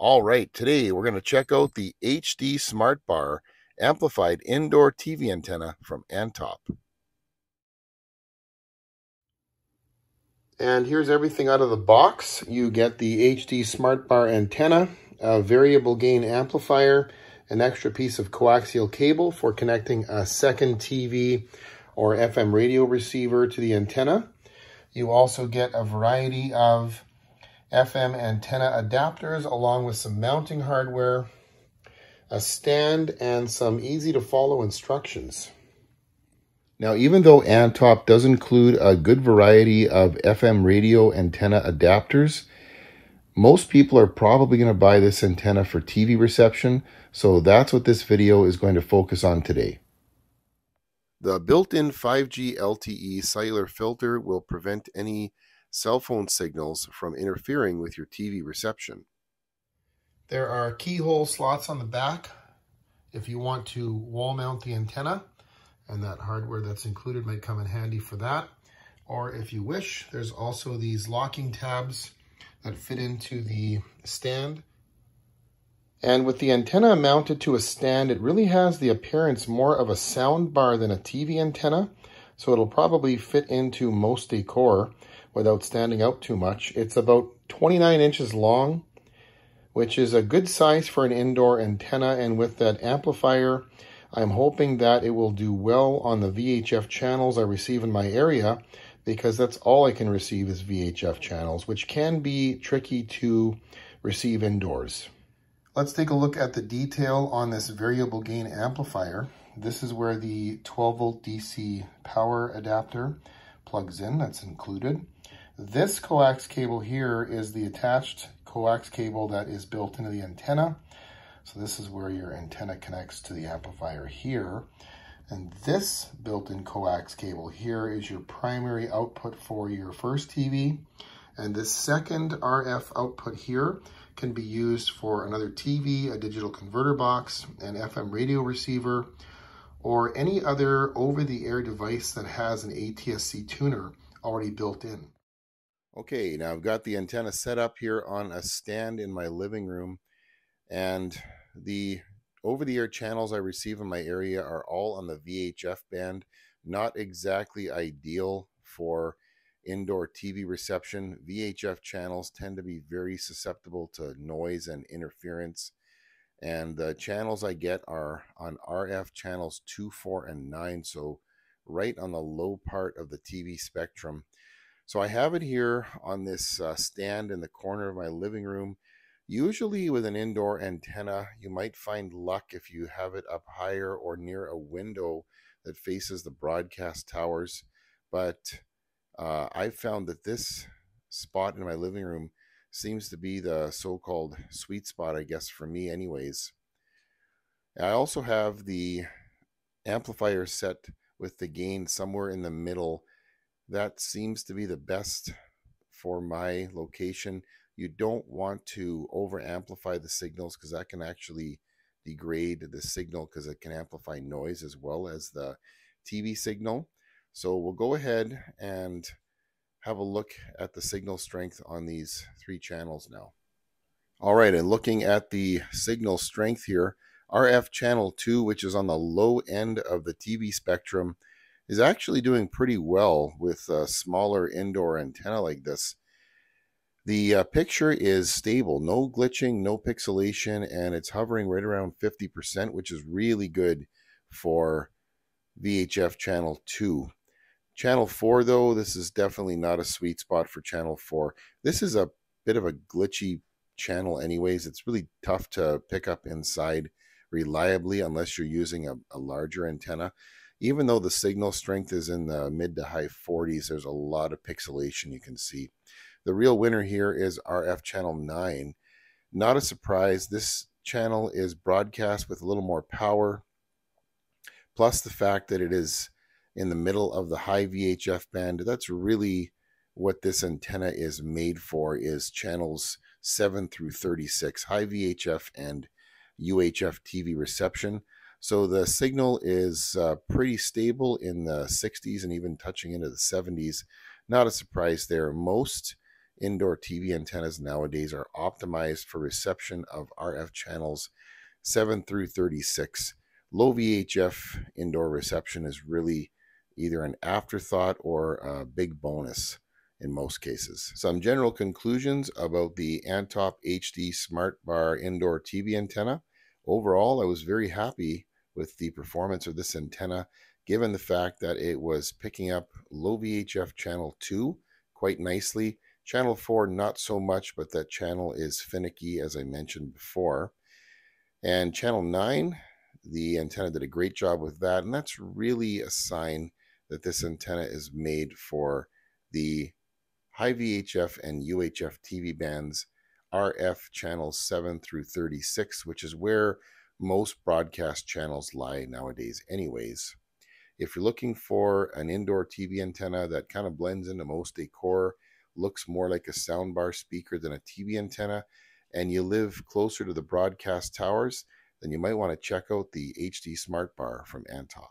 All right, today we're going to check out the HD Smart Bar amplified indoor TV antenna from Antop. And here's everything out of the box. You get the HD Smart Bar antenna, a variable gain amplifier, an extra piece of coaxial cable for connecting a second TV or FM radio receiver to the antenna. You also get a variety of FM antenna adapters along with some mounting hardware, a stand, and some easy to follow instructions. Now, even though Antop does include a good variety of FM radio antenna adapters, most people are probably going to buy this antenna for TV reception, so that's what this video is going to focus on today. The built-in 5G LTE cellular filter will prevent any cell phone signals from interfering with your TV reception. There are keyhole slots on the back if you want to wall mount the antenna, and that hardware that's included might come in handy for that. Or if you wish, there's also these locking tabs that fit into the stand. And with the antenna mounted to a stand, it really has the appearance more of a sound bar than a TV antenna. So it'll probably fit into most decor without standing out too much. It's about 29 inches long, which is a good size for an indoor antenna. And with that amplifier, I'm hoping that it will do well on the VHF channels I receive in my area because that's all I can receive is VHF channels, which can be tricky to receive indoors. Let's take a look at the detail on this variable gain amplifier. This is where the 12 volt DC power adapter plugs in, that's included. This coax cable here is the attached coax cable that is built into the antenna. So this is where your antenna connects to the amplifier here. And this built-in coax cable here is your primary output for your first TV. And this second RF output here can be used for another TV, a digital converter box, an FM radio receiver, or any other over-the-air device that has an ATSC tuner already built in. Okay, now I've got the antenna set up here on a stand in my living room and the over-the-air channels I receive in my area are all on the VHF band, not exactly ideal for indoor TV reception. VHF channels tend to be very susceptible to noise and interference. And the channels I get are on RF channels 2, 4, and 9, so right on the low part of the TV spectrum. So I have it here on this uh, stand in the corner of my living room. Usually with an indoor antenna, you might find luck if you have it up higher or near a window that faces the broadcast towers. But uh, I've found that this spot in my living room seems to be the so-called sweet spot, I guess, for me anyways. I also have the amplifier set with the gain somewhere in the middle that seems to be the best for my location. You don't want to over amplify the signals because that can actually degrade the signal because it can amplify noise as well as the TV signal. So we'll go ahead and have a look at the signal strength on these three channels now. All right, and looking at the signal strength here, RF channel 2, which is on the low end of the TV spectrum, is actually doing pretty well with a smaller indoor antenna like this. The uh, picture is stable, no glitching, no pixelation, and it's hovering right around 50%, which is really good for VHF channel 2. Channel 4, though, this is definitely not a sweet spot for channel 4. This is a bit of a glitchy channel anyways. It's really tough to pick up inside reliably unless you're using a, a larger antenna even though the signal strength is in the mid to high 40s, there's a lot of pixelation you can see. The real winner here is RF channel 9. Not a surprise, this channel is broadcast with a little more power, plus the fact that it is in the middle of the high VHF band. That's really what this antenna is made for is channels 7 through 36, high VHF and UHF TV reception. So the signal is uh, pretty stable in the 60s and even touching into the 70s. Not a surprise there. Most indoor TV antennas nowadays are optimized for reception of RF channels 7 through 36. Low VHF indoor reception is really either an afterthought or a big bonus in most cases. Some general conclusions about the Antop HD Smart Bar indoor TV antenna. Overall, I was very happy with the performance of this antenna given the fact that it was picking up low VHF channel 2 quite nicely. Channel 4 not so much, but that channel is finicky as I mentioned before. And channel 9, the antenna did a great job with that, and that's really a sign that this antenna is made for the high VHF and UHF TV bands, RF channels 7 through 36, which is where most broadcast channels lie nowadays, anyways. If you're looking for an indoor TV antenna that kind of blends into most decor, looks more like a soundbar speaker than a TV antenna, and you live closer to the broadcast towers, then you might want to check out the HD Smart Bar from Antop.